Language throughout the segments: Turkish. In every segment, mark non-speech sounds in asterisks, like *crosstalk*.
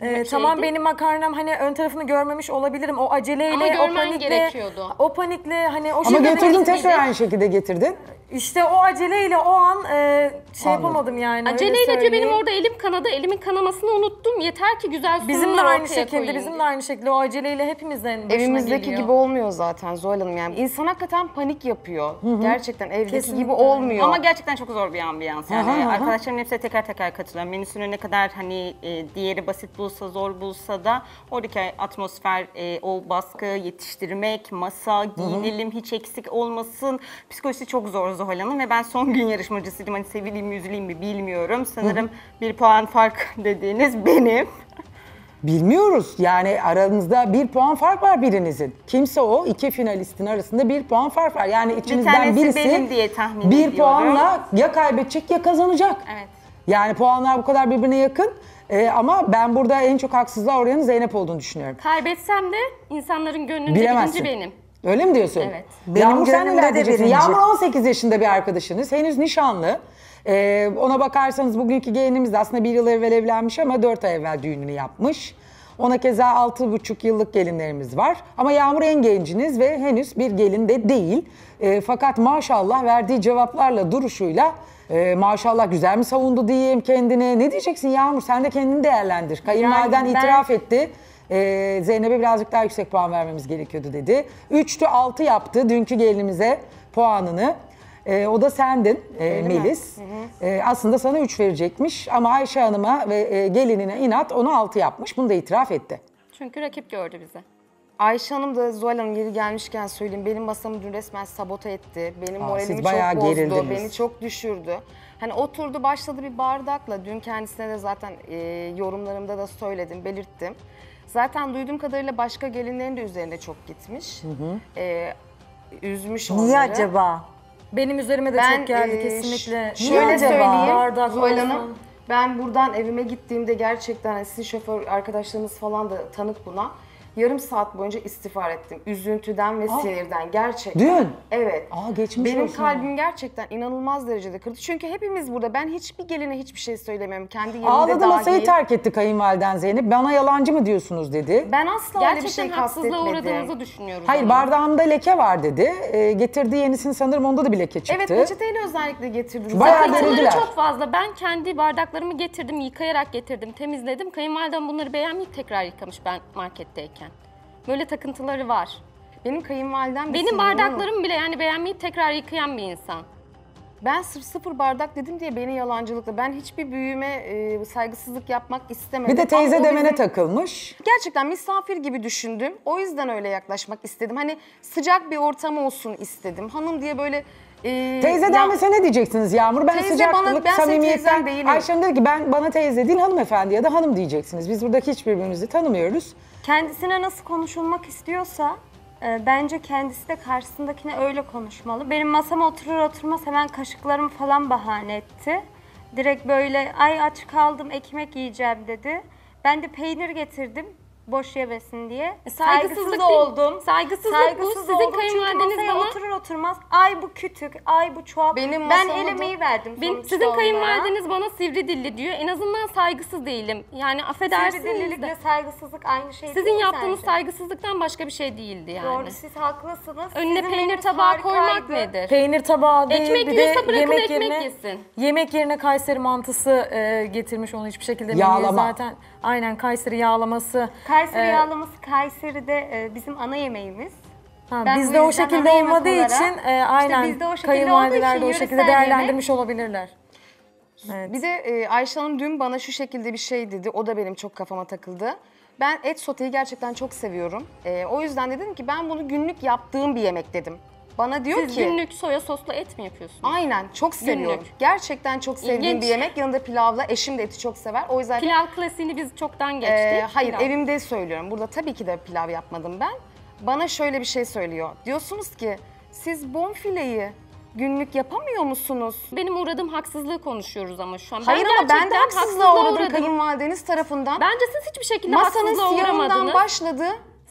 Ee, şeydi. tamam benim makarnam hani ön tarafını görmemiş olabilirim. O aceleyle, Ama o görmen panikle, gerekiyordu. o panikle hani o Ama şekilde gitmedi. tekrar aynı şekilde getirdin. İşte o aceleyle o an e, şey Anladım. yapamadım yani. öyle Aceleyle diyor benim orada elim kanadı. Elimin kanamasını unuttum. Yeter ki güzel sunumlar Bizim de aynı şekilde, koyayım bizim de diye. aynı şekilde o aceleyle hepimizden başına Evimizdeki geliyor. gibi olmuyor zaten Zuhal Hanım yani. İnsan hakikaten panik yapıyor. Gerçekten evdeki Kesinlikle. gibi olmuyor. Ama gerçekten çok zor bir ambiyans yani. Aha, aha. Arkadaşlarım hepsine teker teker katılıyorum. Menüsünü ne kadar hani e, diğeri basit bulsa, zor bulsa da oradaki atmosfer, e, o baskı, yetiştirmek, masa, giyinelim, hiç eksik olmasın. Psikolojisi çok zor Zuhal Hanım ve ben son gün yarışmacısıydım. Hani sevileyim mi, üzüleyim mi bilmiyorum. Sanırım bir puan fark *laughs* dediğiniz benim. Bilmiyoruz. Yani aranızda bir puan fark var birinizin. Kimse o iki finalistin arasında bir puan fark var. Yani içinizden tanesi birisi benim diye tahmin bir ediyorum. puanla ya kaybedecek ya kazanacak. Evet. Yani puanlar bu kadar birbirine yakın. Ee, ama ben burada en çok haksızlığa uğrayanın Zeynep olduğunu düşünüyorum. Kaybetsem de insanların gönlünde Bilemezsin. birinci benim. Öyle mi diyorsun? Evet. Yağmur sen gönlümde neler de diyeceksin? birinci. Yağmur 18 yaşında bir arkadaşınız. Henüz nişanlı. Ee, ona bakarsanız bugünkü gelinimiz de aslında bir yıl evvel evlenmiş ama 4 ay evvel düğününü yapmış. Ona keza 6,5 yıllık gelinlerimiz var. Ama Yağmur en genciniz ve henüz bir gelin de değil. Ee, fakat maşallah verdiği cevaplarla, duruşuyla e, maşallah güzel mi savundu diyeyim kendine. Ne diyeceksin Yağmur? Sen de kendini değerlendir. Kayınvaliden Yani ben- itiraf etti. Ee, Zeynep'e birazcık daha yüksek puan vermemiz gerekiyordu dedi. 3'tü 6 yaptı dünkü gelinimize puanını. Ee, o da sendin e, Melis. Ee, aslında sana 3 verecekmiş ama Ayşe Hanım'a ve e, gelinine inat onu 6 yapmış. Bunu da itiraf etti. Çünkü rakip gördü bizi. Ayşe Hanım da Zuhal Hanım yeri gelmişken söyleyeyim. Benim masamı dün resmen sabote etti. Benim Aa, moralimi çok bozdu. gerildiniz. Beni çok düşürdü. Hani oturdu başladı bir bardakla. Dün kendisine de zaten e, yorumlarımda da söyledim, belirttim. Zaten duyduğum kadarıyla başka gelinlerin de üzerinde çok gitmiş. E, üzmüş onları. Niye acaba? Benim üzerime de Ben çok geldi e, kesinlikle. ş- Şöyle acaba? söyleyeyim Bardak Zuhal olsun. Hanım. Ben buradan evime gittiğimde gerçekten hani sizin şoför arkadaşlarınız falan da tanık buna. Yarım saat boyunca istiğfar ettim. Üzüntüden ve sinirden gerçekten. Dün? Evet. Aa, geçmiş Benim olsun. kalbim gerçekten inanılmaz derecede kırdı. Çünkü hepimiz burada. Ben hiçbir geline hiçbir şey söylemiyorum. Kendi yerimde Ağladı dahil. masayı terk etti kayınvaliden Zeynep. Bana yalancı mı diyorsunuz dedi. Ben asla öyle bir Gerçekten şey haksızlığa kastetmedim. uğradığımızı düşünüyoruz. Hayır ama. bardağımda leke var dedi. Ee, getirdiği yenisini sanırım onda da bir leke çıktı. Evet peçeteyle özellikle getirdim. Bayağı Zaten- çok fazla. Ben kendi bardaklarımı getirdim, yıkayarak getirdim, temizledim. Kayınvalidem bunları beğenmeyip tekrar yıkamış ben marketteyken. Böyle takıntıları var. Benim kayınvalidem de Benim bardaklarımı bile yani beğenmeyip tekrar yıkayan bir insan. Ben sırf sıfır bardak dedim diye beni yalancılıkla. Ben hiçbir büyüğüme e, saygısızlık yapmak istemedim. Bir de teyze Ama o demene bizim- takılmış. Gerçekten misafir gibi düşündüm. O yüzden öyle yaklaşmak istedim. Hani sıcak bir ortam olsun istedim. Hanım diye böyle... E, Teyze denmese ne diyeceksiniz Yağmur? Ben Teyze sıcaklık, bana- ben senin samimiyetten... değilim. Ayşem dedi ki ben bana teyze değil hanımefendi ya da hanım diyeceksiniz. Biz burada hiçbirbirimizi tanımıyoruz. kendisine nasıl konuşulmak istiyorsa e, bence kendisi de karşısındakine öyle konuşmalı. Benim masama oturur oturmaz hemen kaşıklarımı falan bahane etti. Direkt böyle ay aç kaldım ekmek yiyeceğim dedi. Ben de peynir getirdim boş yemesin diye. E, saygısızlık Saygısız oldum. Saygısızlık bu. Sizin oldum. kayınvalideniz Çünkü bana- oturur oturmaz ay bu kütük, ay bu çuval. Benim ben el emeği verdim Benim, sizin onlara. kayınvalideniz bana sivri dilli diyor. En azından saygısız değilim. Yani affedersiniz Sivridillilikle de. saygısızlık aynı şey Sizin değil yaptığınız sence? saygısızlıktan başka bir şey değildi yani. Doğru siz haklısınız. Önüne Sizin peynir tabağı koymak nedir? Peynir tabağı değil Ekmek bir de yiyorsa bırakın yemek ekmek yerine, yesin. Yemek yerine Kayseri mantısı e, getirmiş onu hiçbir şekilde Yağlama. zaten. Aynen Kayseri yağlaması. Kayseri e, yağlaması Kayseri'de e, bizim ana yemeğimiz. Ha, Ben bizde o şekilde yemek olmadığı olarak- için e, aynen bizde o şekilde kayınvalideler de o şekilde değerlendirmiş olabilirler. Bir de e, Ayşe Hanım dün bana şu şekilde bir şey dedi. O da benim çok kafama takıldı. Ben et soteyi gerçekten çok seviyorum. E, o yüzden dedim ki ben bunu günlük yaptığım bir yemek dedim. Bana diyor Siz ki... günlük soya soslu et mi yapıyorsunuz? Aynen çok seviyorum. Günlük. Gerçekten çok sevdiğim İlginç. bir yemek. Yanında pilavla. Eşim de eti çok sever. O yüzden Pilav klasiğini biz çoktan geçtik. e, hayır Pilav. evimde söylüyorum. Burada tabii ki de pilav yapmadım ben. Bana şöyle bir şey söylüyor. Diyorsunuz ki siz bonfileyi günlük yapamıyor musunuz? Benim uğradığım haksızlığı konuşuyoruz ama şu an. Hayır ama ben de haksızlığa uğradım kayınvalideniz tarafından. Bence siz hiçbir şekilde Masanın haksızlığa uğramadınız. başladı.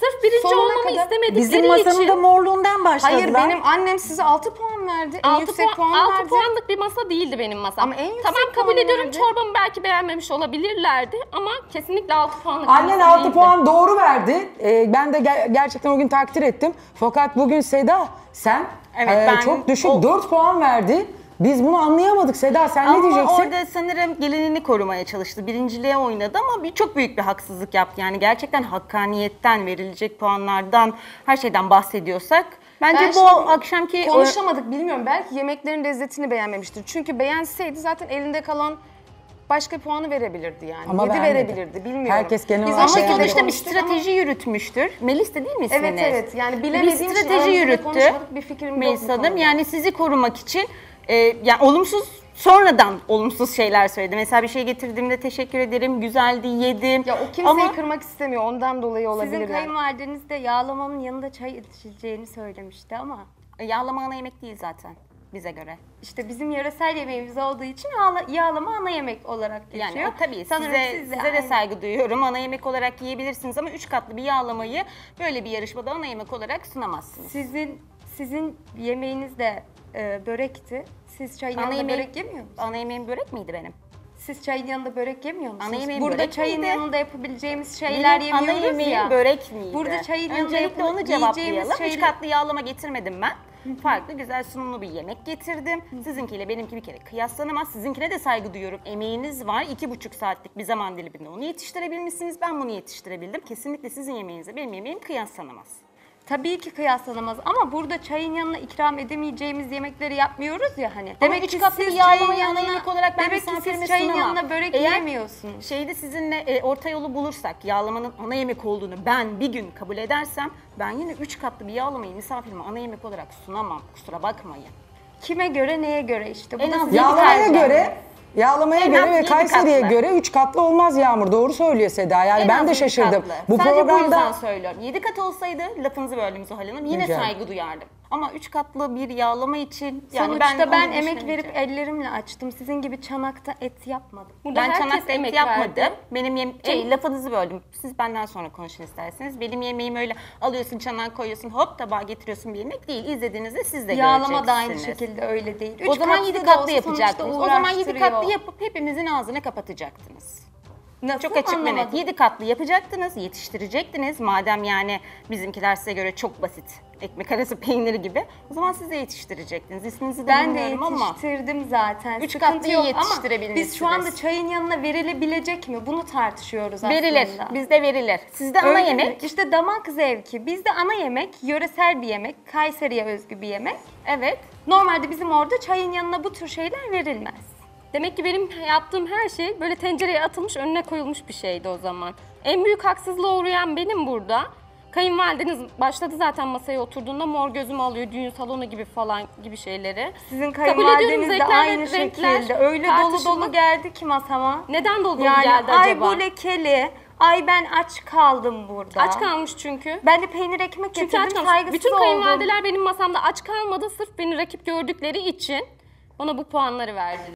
Sırf birinci Sonuna olmamı kadar- istemedikleri Bizim masanın için. da morluğundan başladılar. Hayır benim annem size 6 puan verdi. En 6 yüksek puan, puan, 6 verdi. puanlık bir masa değildi benim masam. Ama en yüksek tamam kabul puanı ediyorum verdi. çorbamı belki beğenmemiş olabilirlerdi ama kesinlikle 6 puanlık bir Annen masa 6 değildi. puan doğru verdi. Ee, ben de ger- gerçekten o gün takdir ettim. Fakat bugün Seda sen Evet, e, ben çok düşük o- 4 puan verdi. Biz bunu anlayamadık Seda sen ne Ama diyeceksin? orada sanırım gelinini korumaya çalıştı. Birinciliğe oynadı ama bir, çok büyük bir haksızlık yaptı. Yani gerçekten hakkaniyetten, verilecek puanlardan, her şeyden bahsediyorsak. Bence Ben bu şimdi akşamki... Konuşamadık bilmiyorum. Belki yemeklerin lezzetini beğenmemiştir. Çünkü beğenseydi zaten elinde kalan başka puanı verebilirdi yani. Ama Yedi veremedim. verebilirdi bilmiyorum. Herkes genel Biz olarak o Ama şekilde beğendi. sonuçta bir konuştuk ama- strateji yürütmüştür. Melis de değil misiniz? Evet evet yani bir bilemediğim için strateji aramızda yürüttü. konuşmadık, bir fikrim yok bu Melis Hanım konuda. yani sizi korumak için e, yani olumsuz sonradan olumsuz şeyler söyledi. Mesela bir şey getirdiğimde teşekkür ederim, güzeldi, yedim. Ya o kimseyi Ama kırmak istemiyor. Ondan dolayı olabilir Sizin yani. kayınvalideniz de yağlamanın yanında çay içileceğini söylemişti ama yağlama ana yemek değil zaten bize göre. işte bizim yöresel yemeğimiz olduğu için yağla, yağlama ana yemek olarak geçiyor. Yani o tabii Sanırım size, siz size de saygı duyuyorum. Ana yemek olarak yiyebilirsiniz ama üç katlı bir yağlamayı böyle bir yarışmada ana yemek olarak sunamazsınız. Sizin sizin yemeğiniz de e, börekti. Siz çayın Ana yanında börek yemiyor musunuz? Ana yemeğim börek miydi benim? Siz çayın yanında börek yemiyor musunuz? Yemeğim Burada börek çayın miydi? yanında yapabileceğimiz şeyler Benim ana yemiyoruz yemeğim ya. börek miydi? Burada çayın yanında Öncelikle yapılan- onu yiyeceğimiz cevaplayalım. Üç şeyler- katlı yağlama getirmedim ben. Farklı güzel sunumlu bir yemek getirdim. Sizinkiyle benimki bir kere kıyaslanamaz. Sizinkine de saygı duyuyorum. Emeğiniz var. İki buçuk saatlik bir zaman diliminde onu yetiştirebilmişsiniz. Ben bunu yetiştirebildim. Kesinlikle sizin yemeğinizle benim yemeğim kıyaslanamaz. Tabii ki kıyaslanamaz ama burada çayın yanına ikram edemeyeceğimiz yemekleri yapmıyoruz ya hani. Demek üç katlı bir yağlamayı ana yemek olarak ben demek ki misafirime siz çayın sunamam. yanına börek Eğer yiyemiyorsunuz. Şeyde sizinle e, orta yolu bulursak, yağlamanın ana yemek olduğunu ben bir gün kabul edersem ben yine üç katlı bir yağlamayı misafirime ana yemek olarak sunamam. Kusura bakmayın. Kime göre neye göre işte. Bu En da az sizin Yağlamaya tercihiniz. göre Yağlamaya En göre az ve yedi Kayseri'ye katlı. göre 3 katlı olmaz Yağmur. Doğru söylüyor Seda. Yani En ben az de yedi şaşırdım. katlı. Bu Sadece bu yüzden programda söylüyorum. 7 kat olsaydı lafınızı böldüm Zuhal Hanım. Yine Rica saygı duyardım. Ama 3 katlı bir yağlama için yani Sonuçta ben, ben, emek verip ellerimle açtım. Sizin gibi çanakta et yapmadım. Burada Ben çanakta et emek yapmadım. verdi. Benim yem şey, lafınızı böldüm. Siz benden sonra konuşun isterseniz. Benim yemeğim öyle alıyorsun çanağı koyuyorsun hop tabağa getiriyorsun bir yemek değil. İzlediğinizde siz de Yağlama da aynı göreceksiniz. şekilde öyle değil. O Üç zaman katlı 7 da katlı yapacaktınız. O zaman 7 uğraştırıyor. katlı yapıp hepimizin ağzını kapatacaktınız. Nasıl Çok açık ve net. anlamadım. 7 katlı yapacaktınız, yetiştirecektiniz. Madem yani bizimkiler size göre çok basit. Ekmek arası *laughs* peyniri gibi. O zaman siz de yetiştirecektiniz. İsminizi de Ben de bilmiyorum ama. yetiştirdim zaten. Üç Sıkıntı katlıyı yok ama yetiştirebilmişsiniz. Biz şu anda çayın yanına verilebilecek mi? Bunu tartışıyoruz Verilir. aslında. Bizde verilir. Sizde ana Öyle mi? yemek. İşte damak zevki. Bizde ana yemek, yöresel bir yemek, Kayseri'ye özgü bir yemek. Evet. Normalde bizim orada çayın yanına bu tür şeyler verilmez. Demek ki benim yaptığım her şey böyle tencereye atılmış önüne koyulmuş bir şeydi o zaman. En büyük haksızlığa uğrayan benim burada. Kayınvalideniz başladı zaten masaya oturduğunda mor gözüm alıyor düğün salonu gibi falan gibi şeyleri. Sizin kayınvalideniz de aynı renkler şekilde. Öyle dolu tartışılmaz. dolu geldi ki masama. Neden dolu dolu Yani geldi ay acaba? bu lekeli, ay ben aç kaldım burada. Aç kalmış çünkü. Ben de peynir ekmek Çünkü getirdim, aç kalmış. saygısız Bütün oldum. kayınvalideler benim masamda aç kalmadı. Sırf beni rakip gördükleri için bana bu puanları verdiler.